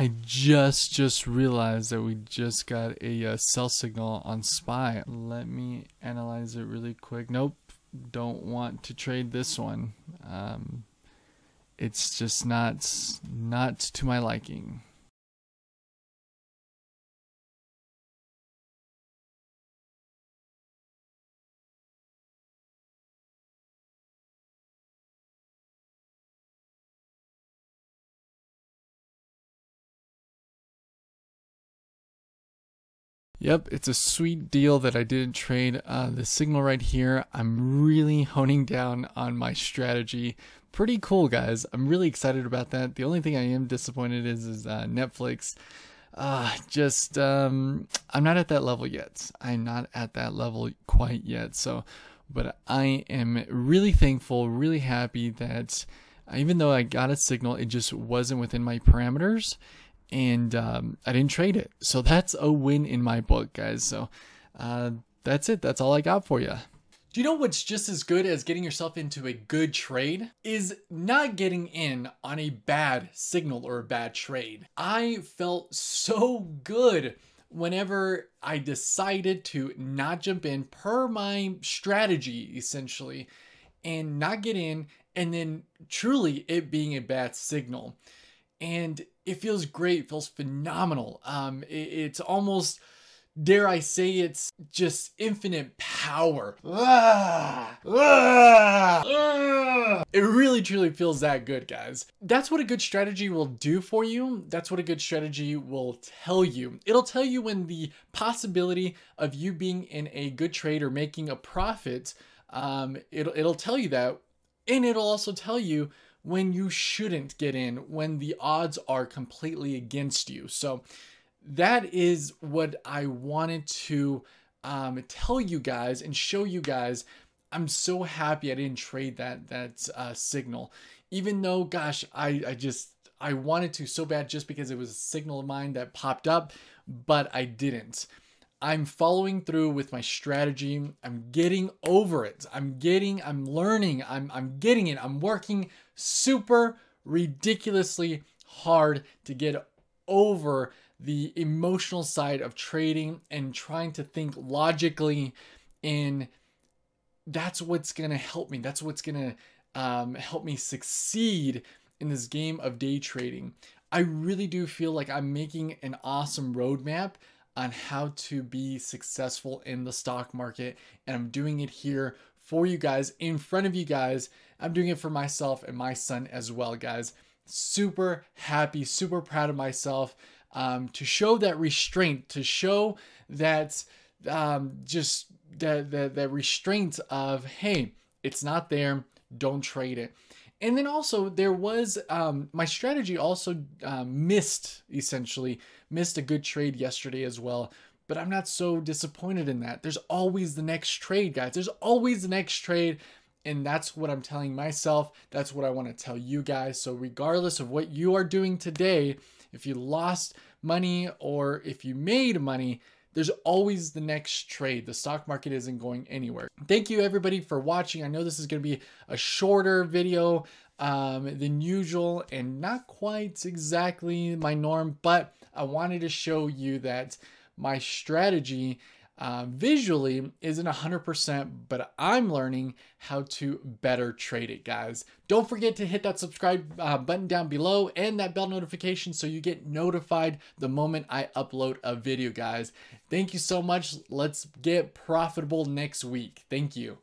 I just just realized that we just got a uh, sell signal on SPY. Let me analyze it really quick. Nope, don't want to trade this one. Um, it's just not not to my liking. Yep, it's a sweet deal that I didn't trade. Uh, the signal right here, I'm really honing down on my strategy. Pretty cool, guys. I'm really excited about that. The only thing I am disappointed is, is uh, Netflix. Uh, just, um, I'm not at that level yet. I'm not at that level quite yet. So, but I am really thankful, really happy that even though I got a signal, it just wasn't within my parameters and um, I didn't trade it. So that's a win in my book, guys. So uh, that's it. That's all I got for you. Do you know what's just as good as getting yourself into a good trade? Is not getting in on a bad signal or a bad trade. I felt so good whenever I decided to not jump in per my strategy, essentially, and not get in, and then truly it being a bad signal and it feels great, it feels phenomenal. Um, it, it's almost, dare I say, it's just infinite power. Ah, ah, ah. It really truly feels that good, guys. That's what a good strategy will do for you. That's what a good strategy will tell you. It'll tell you when the possibility of you being in a good trade or making a profit, um, it'll, it'll tell you that. And it'll also tell you when you shouldn't get in, when the odds are completely against you. So that is what I wanted to um, tell you guys and show you guys. I'm so happy I didn't trade that that uh, signal, even though, gosh, I I just I wanted to so bad just because it was a signal of mine that popped up, but I didn't. I'm following through with my strategy. I'm getting over it. I'm getting, I'm learning, I'm, I'm getting it. I'm working super ridiculously hard to get over the emotional side of trading and trying to think logically and that's what's going to help me. That's what's going to um, help me succeed in this game of day trading. I really do feel like I'm making an awesome roadmap on how to be successful in the stock market. And I'm doing it here for you guys, in front of you guys. I'm doing it for myself and my son as well, guys. Super happy, super proud of myself um, to show that restraint, to show that um, just that, that, that restraint of, hey, it's not there, don't trade it. And then also there was um, my strategy also um, missed essentially missed a good trade yesterday as well. But I'm not so disappointed in that. There's always the next trade, guys. There's always the next trade. And that's what I'm telling myself. That's what I want to tell you guys. So, regardless of what you are doing today, if you lost money or if you made money, there's always the next trade. The stock market isn't going anywhere. Thank you everybody for watching. I know this is going to be a shorter video um, than usual and not quite exactly my norm, but I wanted to show you that my strategy uh, visually isn't 100%, but I'm learning how to better trade it, guys. Don't forget to hit that subscribe uh, button down below and that bell notification so you get notified the moment I upload a video, guys. Thank you so much. Let's get profitable next week. Thank you.